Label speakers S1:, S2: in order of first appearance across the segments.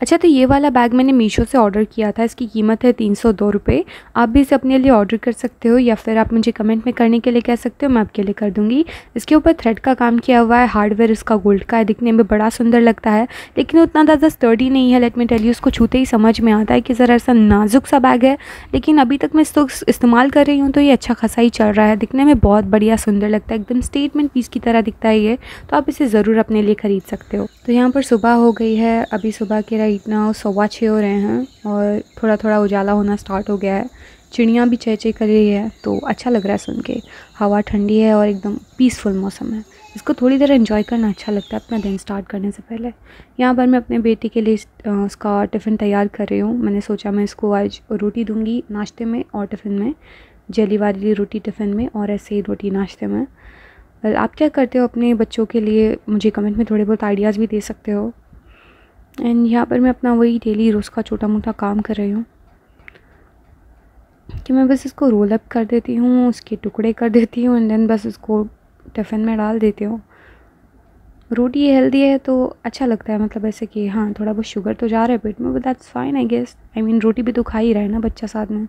S1: अच्छा तो ये वाला बैग मैंने मीशो से ऑर्डर किया था, इसकी कीमत है तीन सौ दो रुपये आप भी इसे अपने लिए ऑर्डर कर सकते हो या फिर आप मुझे कमेंट में करने के लिए कह सकते हो, मैं आपके लिए कर दूँगी। इसके ऊपर थ्रेड का काम किया हुआ है हार्डवेयर इसका गोल्ड का है, दिखने में बड़ा सुंदर लगता है, लेकिन उतना ज़्यादा स्टर्डी नहीं है लेट मी टेल यू उसको छूते ही समझ में आता है कि ज़रा ऐसा नाजुक सा बैग है। लेकिन अभी तक मैं इसको इस्तेमाल कर रही हूँ तो ये अच्छा खासा ही चल रहा है, दिखने में बहुत बढ़िया सुंदर लगता है, एकदम स्टेटमेंट पीस की तरह दिखता है ये तो आप इसे ज़रूर अपने लिए ख़रीद सकते हो। तो यहाँ पर सुबह हो गई है, अभी सुबह के राइट ना सवा छः हो रहे हैं और थोड़ा थोड़ा उजाला होना स्टार्ट हो गया है। चिड़ियाँ भी चह कर रही है तो अच्छा लग रहा है सुन के। हवा ठंडी है और एकदम पीसफुल मौसम है। इसको थोड़ी देर इन्जॉय करना अच्छा लगता है अपना दिन स्टार्ट करने से पहले। यहाँ पर मैं अपने बेटी के लिए उसका टिफ़िन तैयार कर रही हूँ। मैंने सोचा मैं इसको आज रोटी दूँगी नाश्ते में और टिफ़िन में, जली वाली रोटी टिफ़िन में और ऐसे ही रोटी नाश्ते में। आप क्या करते हो अपने बच्चों के लिए? मुझे कमेंट में थोड़े बहुत आइडियाज़ भी दे सकते हो। एंड यहाँ पर मैं अपना वही डेली रोज़ का छोटा मोटा काम कर रही हूँ। कि मैं बस इसको रोल अप कर देती हूँ, उसके टुकड़े कर देती हूँ एंड देन बस उसको टिफ़िन में डाल देती हूँ। रोटी हेल्दी है तो अच्छा लगता है मतलब ऐसे कि हाँ थोड़ा बहुत शुगर तो जा रहा है पेट में but that's fine I guess I mean रोटी भी तो खा ही रहा है ना बच्चा साथ में।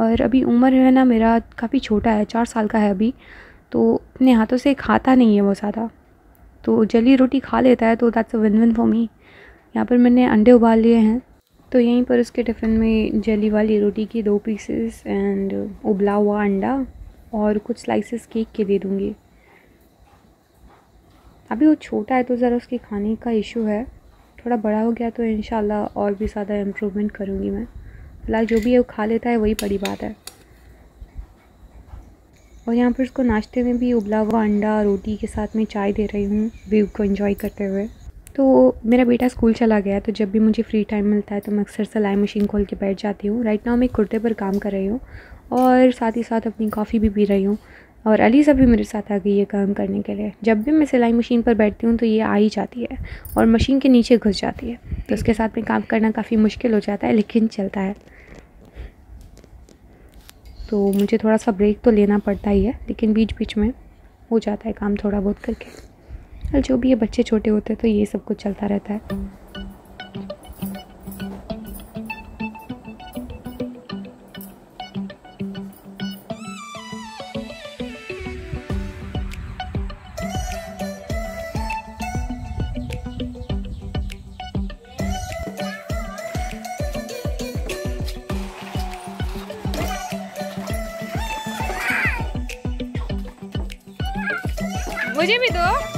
S1: और अभी उम्र है ना मेरा काफ़ी छोटा है, चार साल का है अभी तो अपने हाथों से खाता नहीं है वो ज़्यादा तो जली रोटी खा लेता है तो that's a win win for me यहाँ पर मैंने अंडे उबाल लिए हैं। तो यहीं पर उसके टिफ़िन में जली वाली रोटी की दो पीसेस एंड उबला हुआ अंडा और कुछ स्लाइसेस केक के दे दूँगी। अभी वो छोटा है तो ज़रा उसके खाने का इशू है। थोड़ा बड़ा हो गया तो इन और भी ज़्यादा इम्प्रूवमेंट करूँगी मैं। फ़िलहाल जो भी है वो खा लेता है, वही बड़ी बात है। और यहाँ पर उसको नाश्ते में भी उबला हुआ अंडा रोटी के साथ में चाय दे रही हूँ व्यू को एंजॉय करते हुए। तो मेरा बेटा स्कूल चला गया तो जब भी मुझे फ्री टाइम मिलता है तो मैं अक्सर सिलाई मशीन खोल के बैठ जाती हूँ। राइट नाउ मैं कुर्ते पर काम कर रही हूँ और साथ ही साथ अपनी कॉफ़ी भी पी रही हूँ और अली सब भी मेरे साथ आ गई है काम करने के लिए। जब भी मैं सिलाई मशीन पर बैठती हूँ तो ये आ ही जाती है और मशीन के नीचे घुस जाती है। तो उसके साथ में काम करना काफ़ी मुश्किल हो जाता है, लेकिन चलता है। तो मुझे थोड़ा सा ब्रेक तो लेना पड़ता ही है, लेकिन बीच बीच में हो जाता है काम थोड़ा बहुत करके। कल जो भी ये बच्चे छोटे होते हैं तो ये सब कुछ चलता रहता है।
S2: मुझे भी दो।